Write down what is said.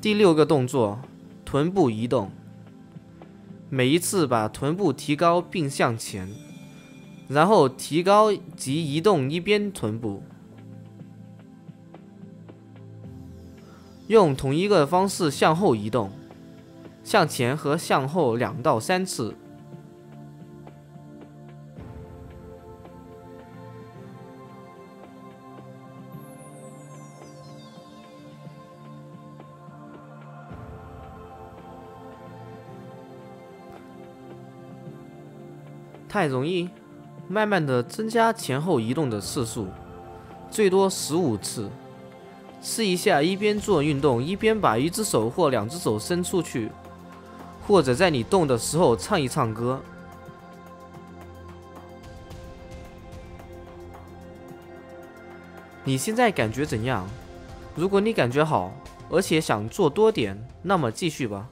第六个动作，臀部移动。每一次把臀部提高并向前，然后提高及移动一边臀部，用同一个方式向后移动，向前和向后两到三次。太容易，慢慢的增加前后移动的次数，最多十五次。试一下一边做运动一边把一只手或两只手伸出去，或者在你动的时候唱一唱歌。你现在感觉怎样？如果你感觉好，而且想做多点，那么继续吧。